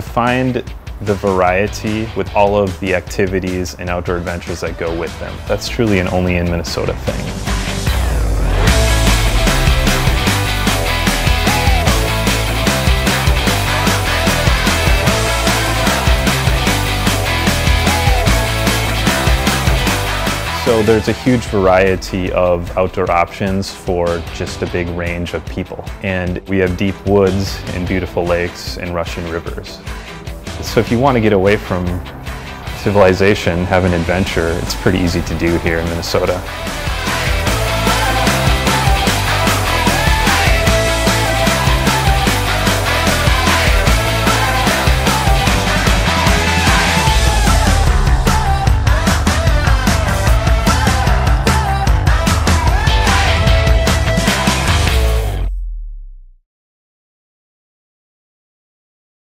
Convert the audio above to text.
find the variety with all of the activities and outdoor adventures that go with them. That's truly an only in Minnesota thing. So there's a huge variety of outdoor options for just a big range of people. And we have deep woods and beautiful lakes and rushing rivers. So if you want to get away from civilization, have an adventure, it's pretty easy to do here in Minnesota.